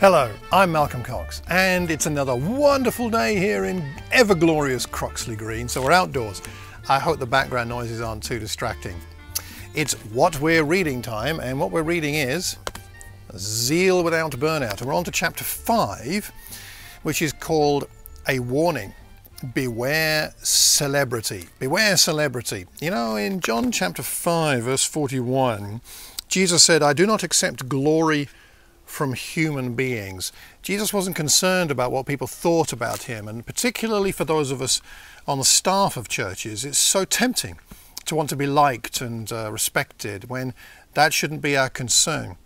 Hello, I'm Malcolm Cox, and it's another wonderful day here in ever glorious Croxley Green, so we're outdoors. I hope the background noises aren't too distracting. It's what we're reading time, and what we're reading is Zeal Without Burnout. And we're on to chapter 5, which is called A Warning. Beware celebrity. Beware celebrity. You know, in John chapter 5, verse 41, Jesus said, I do not accept glory from human beings. Jesus wasn't concerned about what people thought about him, and particularly for those of us on the staff of churches, it's so tempting to want to be liked and uh, respected when that shouldn't be our concern.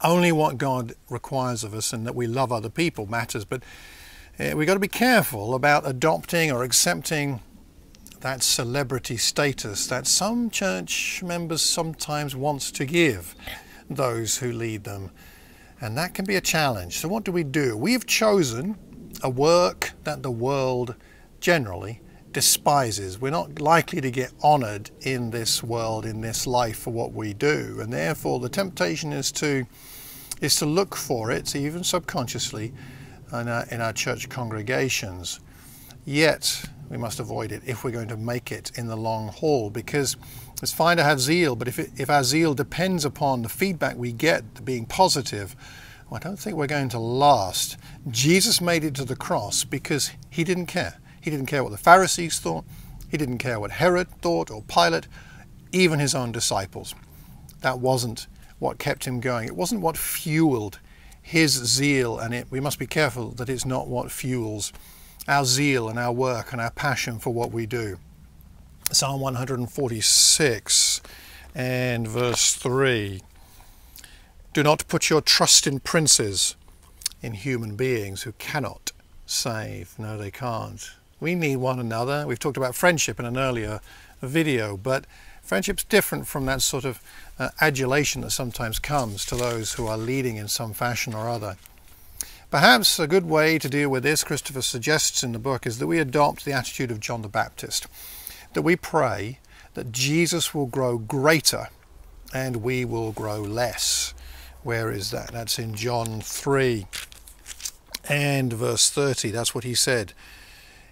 Only what God requires of us and that we love other people matters, but uh, we've got to be careful about adopting or accepting that celebrity status that some church members sometimes want to give those who lead them and that can be a challenge. So what do we do? We've chosen a work that the world generally despises. We're not likely to get honored in this world, in this life for what we do. And therefore the temptation is to is to look for it, even subconsciously, in our, in our church congregations. Yet we must avoid it if we're going to make it in the long haul because it's fine to have zeal, but if, it, if our zeal depends upon the feedback we get being positive, well, I don't think we're going to last. Jesus made it to the cross because he didn't care. He didn't care what the Pharisees thought. He didn't care what Herod thought or Pilate, even his own disciples. That wasn't what kept him going. It wasn't what fueled his zeal, and it, we must be careful that it's not what fuels our zeal and our work and our passion for what we do. Psalm 146 and verse 3. Do not put your trust in princes, in human beings who cannot save. No, they can't. We need one another. We've talked about friendship in an earlier video, but friendship's different from that sort of uh, adulation that sometimes comes to those who are leading in some fashion or other. Perhaps a good way to deal with this, Christopher suggests in the book, is that we adopt the attitude of John the Baptist that we pray that Jesus will grow greater and we will grow less. Where is that? That's in John 3 and verse 30. That's what he said.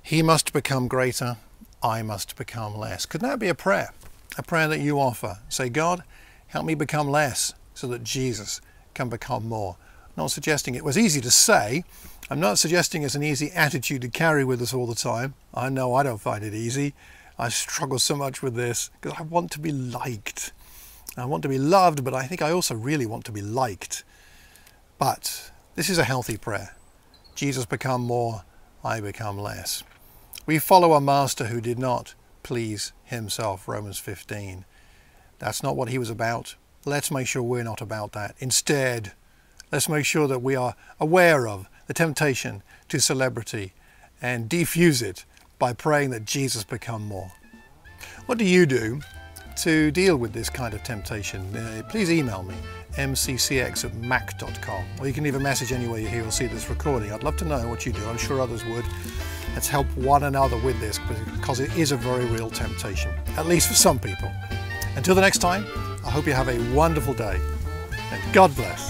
He must become greater, I must become less. Could that be a prayer? A prayer that you offer. Say, God, help me become less so that Jesus can become more. Not suggesting it was easy to say. I'm not suggesting it's an easy attitude to carry with us all the time. I know I don't find it easy. I struggle so much with this because I want to be liked. I want to be loved, but I think I also really want to be liked. But this is a healthy prayer. Jesus become more, I become less. We follow a master who did not please himself, Romans 15. That's not what he was about. Let's make sure we're not about that. Instead, let's make sure that we are aware of the temptation to celebrity and defuse it by praying that Jesus become more. What do you do to deal with this kind of temptation? Uh, please email me, mccx at mac.com, or you can leave a message anywhere you hear or see this recording. I'd love to know what you do. I'm sure others would. Let's help one another with this because it is a very real temptation, at least for some people. Until the next time, I hope you have a wonderful day and God bless.